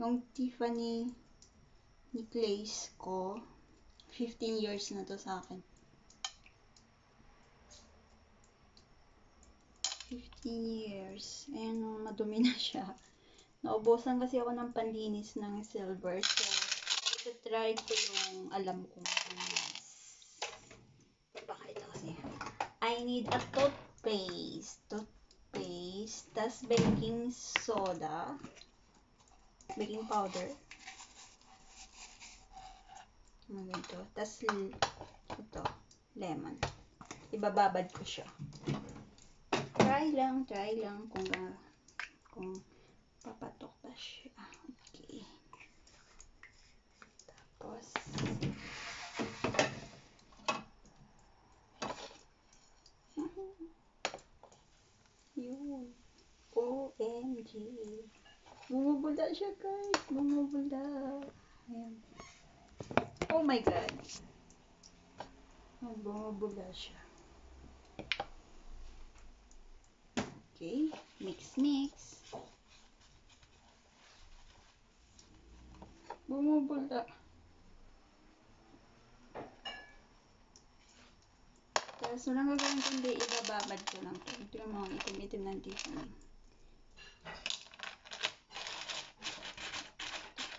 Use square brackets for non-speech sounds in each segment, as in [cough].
Yung Tiffany necklace ko, 15 years na to sa akin. 15 years. Ayan, oh, madumi na siya. Naubusan kasi ako ng panlinis ng silver. So, ito try ko yung alam kong panlinis. Pakita kasi. I need a toothpaste. Toothpaste. Tas baking soda. Baking powder. Ano ganito. Tas ito. Lemon. Ibababad ko siya. Try lang, try lang kung uh, kung papatok ba siya. Okay. Tapos, [laughs] yun. OMG. Bumubula siya guys. Bumubula. Ayan. Oh my god. Bumubula siya. Okay, mix mix. Bumubula. Tapos walang gagawin kundi ibababad ko lang to. Ito yung mga itim-itim ng Tiffany.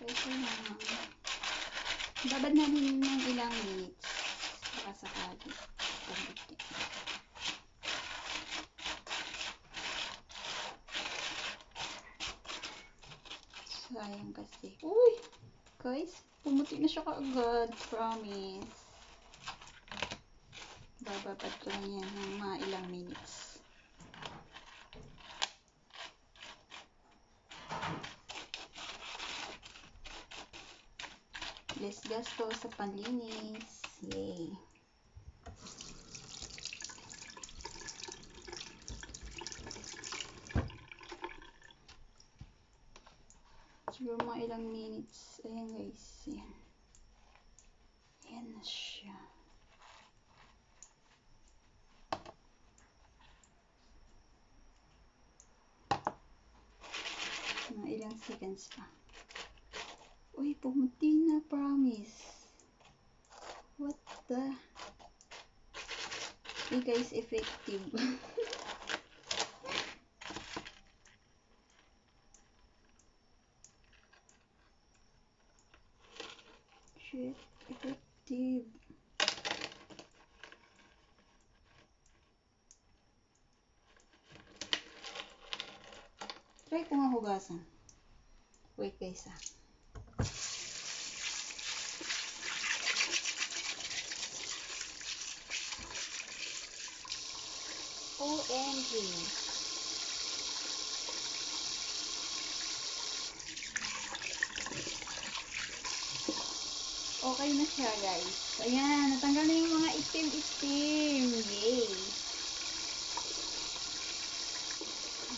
Yun lang. Babad natin ng ilang minutes. Baka sakali. Pagbuti. Sayang kasi. Uy! Guys, pumuti na siya kaagad. Promise. Bababad ko lang yan ng mga ilang minutes. Less gasto sa panlinis. Yay! Siguro mga ilang minutes. Ayan guys. Ayan. Ayan na siya. Mga ilang seconds pa. Uy, pumuti na, promise. What the? Hey guys, effective. [laughs] Shit, effective. Try ko nga hugasan. Wait guys ah. OMG. Okay na siya, guys. Ayan, natanggal na yung mga itim-itim. Yay!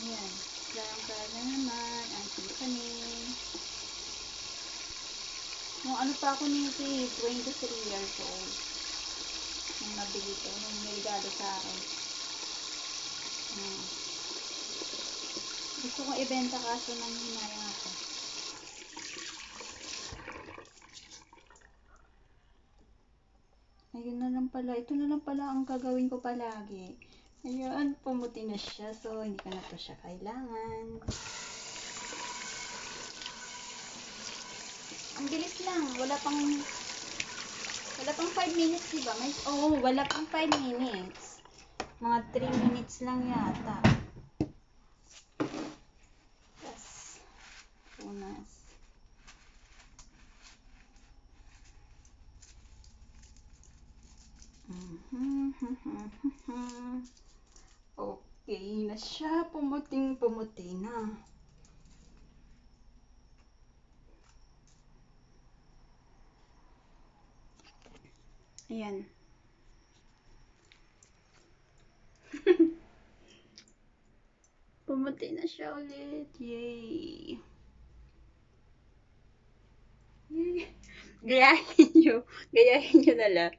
Ayan. Klarang-klar na naman ang Tiffany. Nung ano pa ako nito eh, 23 years old. Nung nabili ko, nung niligado sa akin. Hmm. Gusto kong ibenta kaso nang hinayang ako. Ayun na lang pala. Ito na lang pala ang gagawin ko palagi. Ayun, pumuti na siya. So, hindi ko na to siya kailangan. Ang bilis lang. Wala pang wala pang 5 minutes, diba? May, oh, wala pang 5 minutes. Mga 3 minutes lang yata. Yes. Unas. [laughs] Okay na siya. Pumuting pumuti na. Ayan. Pumuti na siya ulit. Yay! Yay! [laughs] Gayahin nyo. Gayahin nyo na lang.